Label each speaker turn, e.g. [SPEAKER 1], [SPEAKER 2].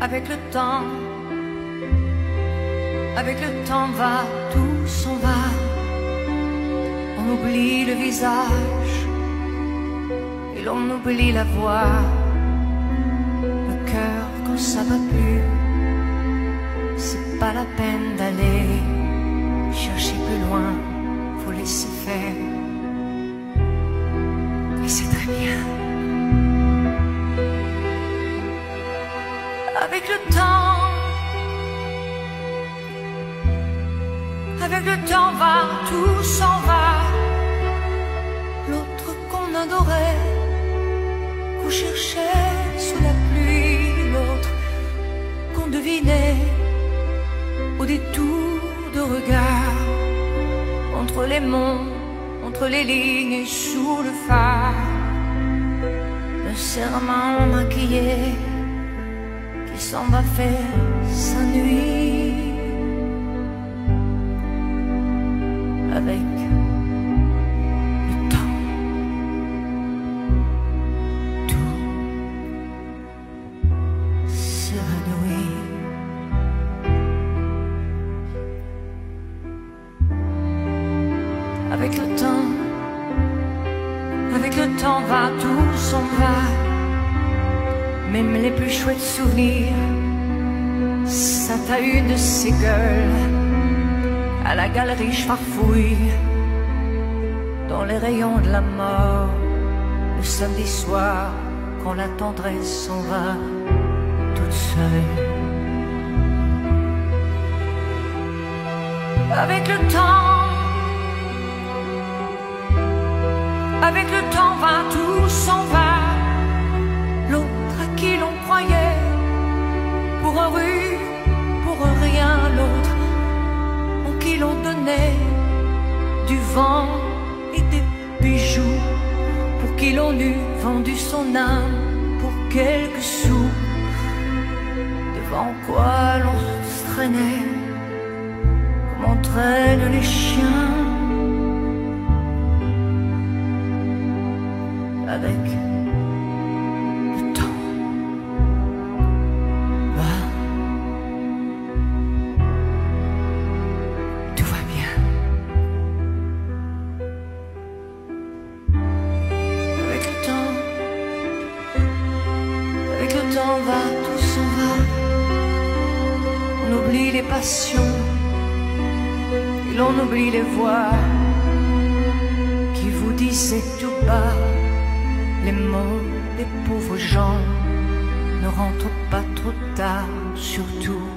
[SPEAKER 1] avec le temps, avec le temps va, tout s'en va. On oublie le visage et l'on oublie la voix. Le cœur quand ça va plus, c'est pas la peine d'aller Avec le temps, avec le temps va, tout s'en va. L'autre qu'on adorait, qu'on cherchait sous la pluie, l'autre qu'on devinait au détour de regard, entre les monts, entre les lignes et sous le phare, le serment maquillé qui s'en va faire sa nuit avec le temps. Tout s'évanouit. Avec le temps, avec le temps va, tout s'en va. Même les plus chouettes souvenirs, ça t'a une de ces gueules. À la galerie, je farfouille dans les rayons de la mort. Le samedi soir, quand la tendresse s'en va toute seule. Avec le temps, avec le temps va, tout s'en va. Qui l'on eût vendu son âme pour quelques sous, devant quoi l'on se traînait, comme on traîne les chiens. Avec temps va, tout s'en va. On oublie les passions et l'on oublie les voix qui vous disaient tout bas les mots des pauvres gens. Ne rentre pas trop tard, surtout